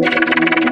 you